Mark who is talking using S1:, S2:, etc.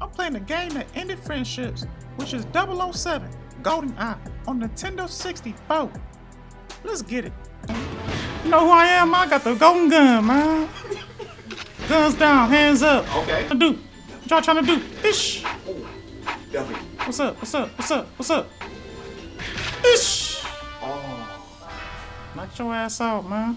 S1: I'm playing a game that ended friendships, which is 007 Golden Eye on Nintendo 64. Let's get it. You know who I am? I got the golden gun, man. Guns down, hands up.
S2: Okay.
S1: What do? Y'all trying to do? Ish. What's up? What's up? What's up? What's up? Ish.
S2: Oh.
S1: Knock your ass out, man.